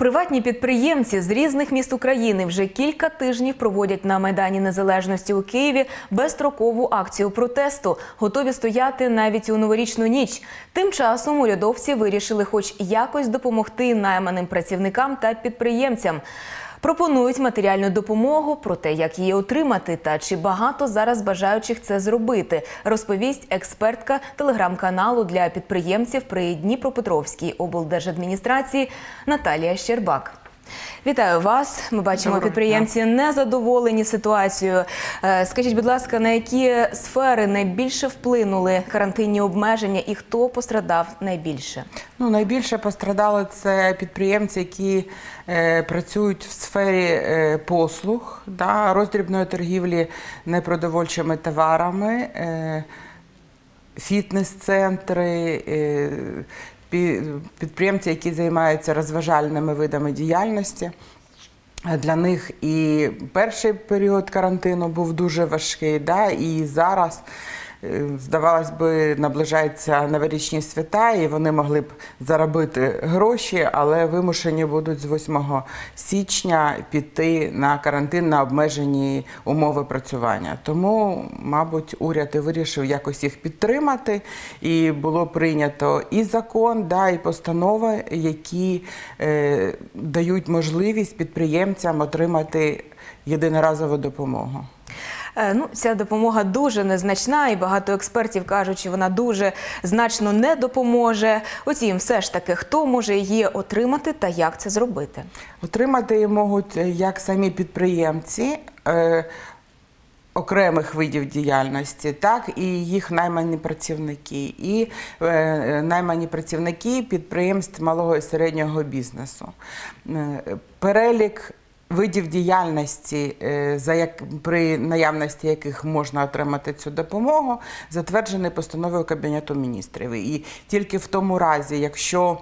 Приватні підприємці з різних міст України вже кілька тижнів проводять на майдані Незалежності у Києві безстрокову акцію протесту, готові стояти навіть у новорічну ніч. Тим часом урядовці вирішили, хоч якось допомогти найманим працівникам та підприємцям. Пропонують матеріальну допомогу про те, як її отримати та чи багато зараз бажаючих це зробити, розповість експертка телеграм-каналу для підприємців при Дніпропетровській облдержадміністрації Наталія Щербак. Вітаю вас. Ми бачимо, Доброго підприємці не задоволені ситуацією. Е, Скажіть, будь ласка, на які сфери найбільше вплинули карантинні обмеження і хто пострадав найбільше? Ну, найбільше пострадали це підприємці, які е, працюють в сфері е, послуг, да, роздрібної торгівлі непродовольчими товарами, е, фітнес-центри, е, підприємці, які займаються розважальними видами діяльності. Для них і перший період карантину був дуже важкий, да, і зараз, е, здавалось би, наближаються новорічні свята, і вони могли б заробити гроші, але вимушені будуть з 8 січня піти на карантин на обмежені умови працювання. Тому, мабуть, уряд і вирішив якось їх підтримати, і було прийнято і закон, да, і постанови, які е, дають можливість підприємцям отримати єдиноразову допомогу. Е, Ну, ця допомога дуже незначна, і багато експертів кажуть, що вона дуже значно не допоможе. Утім, все ж таки, хто може її отримати та як це зробити? Отримати її можуть е, як самі підприємці. Е, Окремих видів діяльності, так і їх наймані працівники, і наймані працівники підприємств малого і середнього бізнесу. Перелік видів діяльності, е, за як при наявності яких можна отримати цю допомогу, затверджений постановою Кабінету міністрів. І тільки в тому разі, якщо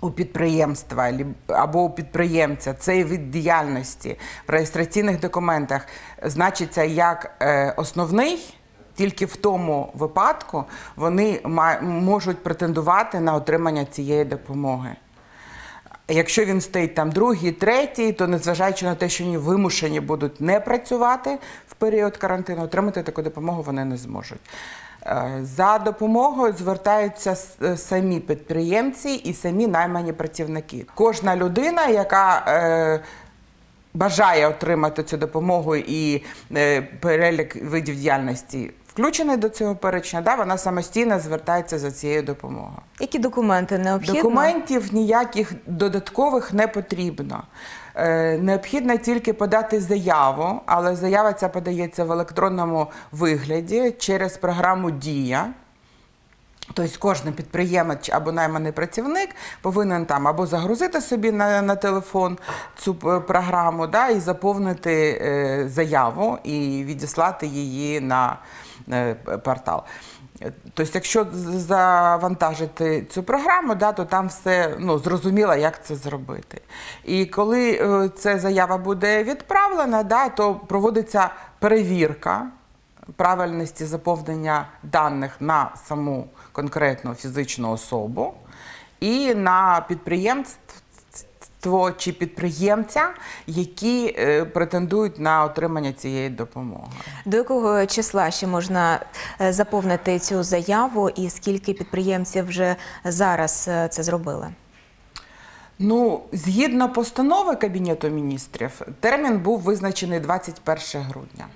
у підприємства або у підприємця цей вид діяльності в реєстраційних документах значиться як е, основний. Тільки в тому випадку вони можуть претендувати на отримання цієї допомоги. Якщо він стоїть там другий, третій, то незважаючи на те, що вони вимушені будуть не працювати в період карантину, отримати таку допомогу вони не зможуть. Е, За допомогою звертаються е, самі підприємці і самі наймані працівники. Кожна людина, яка е, бажає отримати цю допомогу і перелік видів діяльності включений до цього перечня, да, вона самостійно звертається за цією допомогою. Які документи необхідно? Документів ніяких додаткових не потрібно. Е, Необхідно тільки подати заяву, але заява ця подається в електронному вигляді через програму Дія. Тобто кожен підприємець або найманий працівник повинен там або загрузити собі на, на телефон цю програму, да, і заповнити е, заяву і відіслати її на е, портал. Тобто, якщо завантажити цю програму, да, то там все ну, зрозуміло, як це зробити. І коли е, ця заява буде відправлена, да, то проводиться перевірка правильності заповнення даних на саму конкретну фізичну особу і на підприємство чи підприємця, які е, претендують на отримання цієї допомоги. До якого числа ще можна е, заповнити цю заяву, і скільки підприємців вже зараз е, це зробили? Ну, згідно постанови Кабінету міністрів, термін був визначений 21 грудня.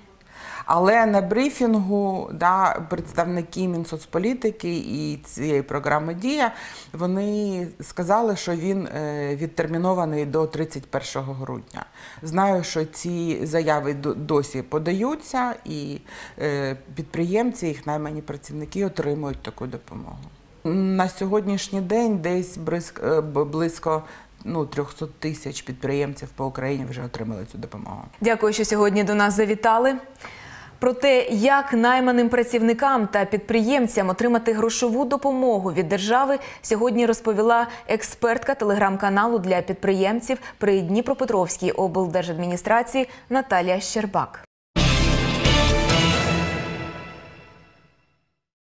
Але на брифінгу да, представники Мінсоцполітики і цієї програми Дія вони сказали, що він е, відтермінований до 31 грудня. Знаю, що ці заяви досі подаються, і е, підприємці, їх наймані працівники отримують таку допомогу. На сьогоднішній день десь е, близько ну, 300 тисяч підприємців по Україні вже отримали цю допомогу. Дякую, що сьогодні до нас завітали. Про те, як найманим працівникам та підприємцям отримати грошову допомогу від держави, сьогодні розповіла експертка телеграм-каналу для підприємців при Дніпропетровській облдержадміністрації Наталія Щербак.